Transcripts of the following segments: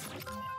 you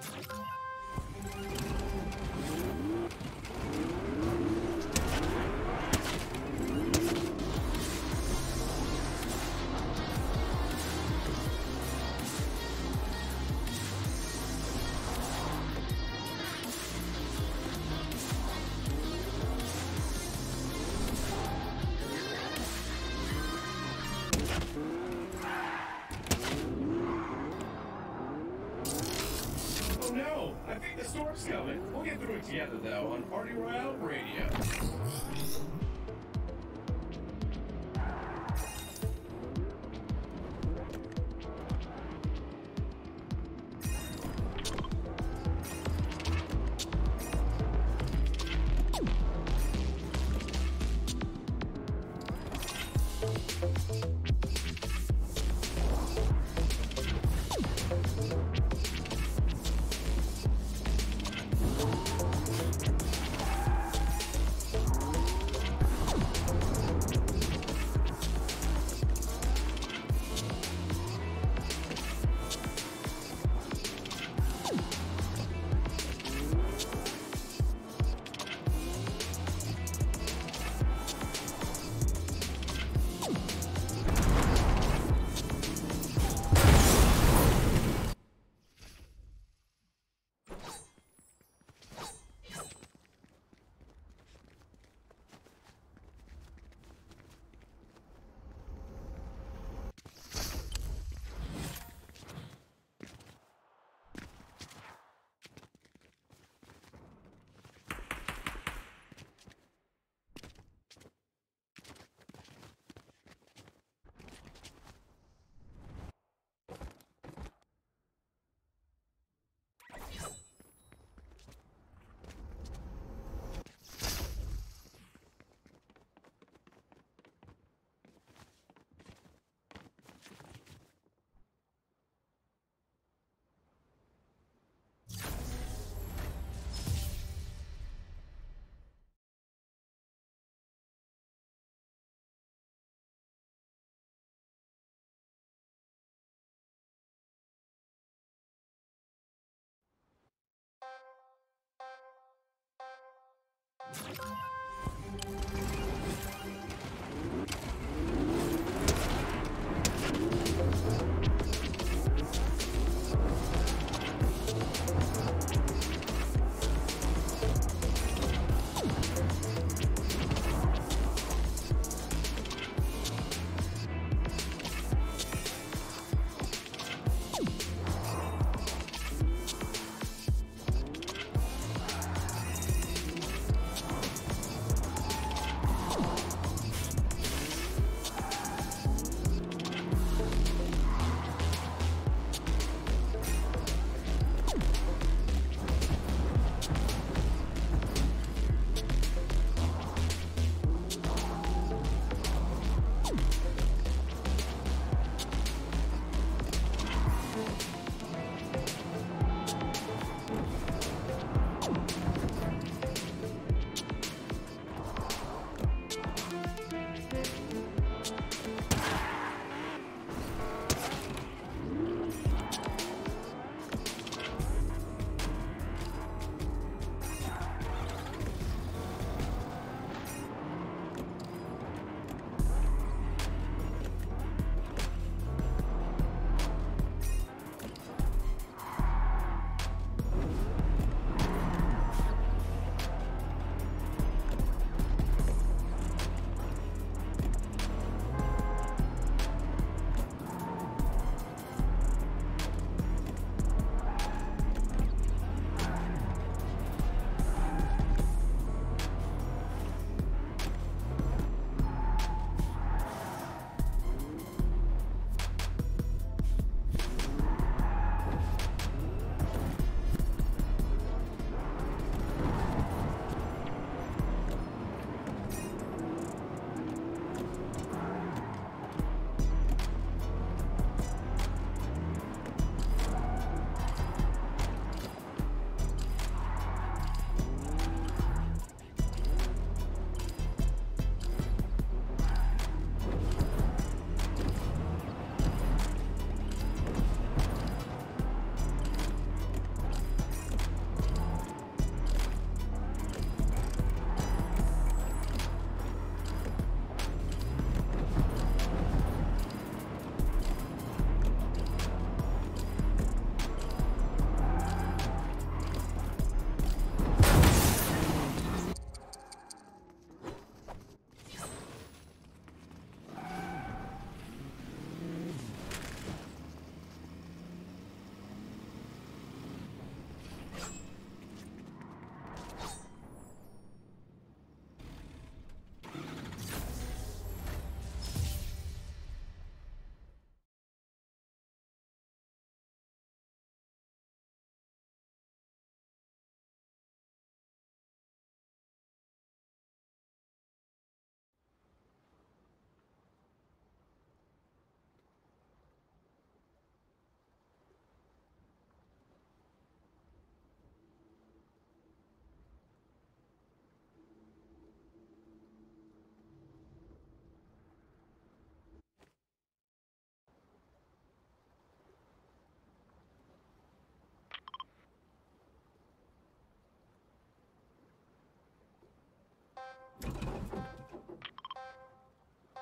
Oh together though on Party Royale Radio.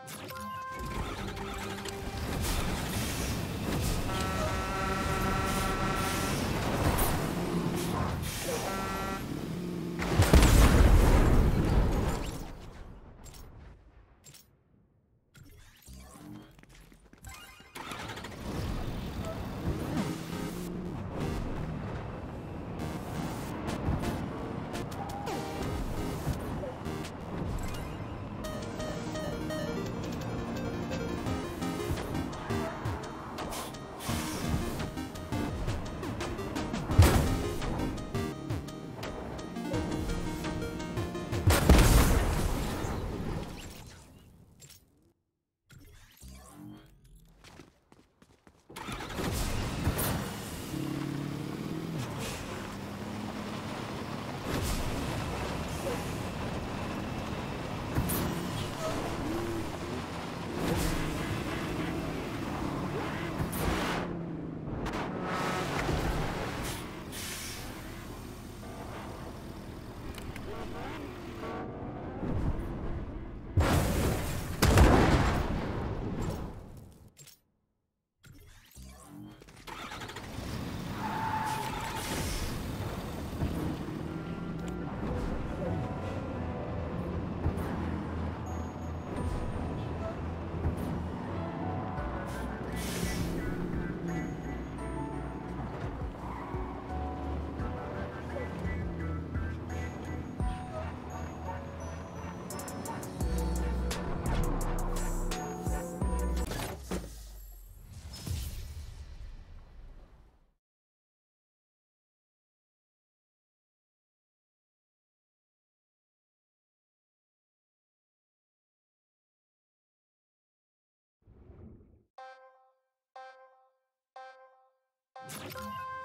You you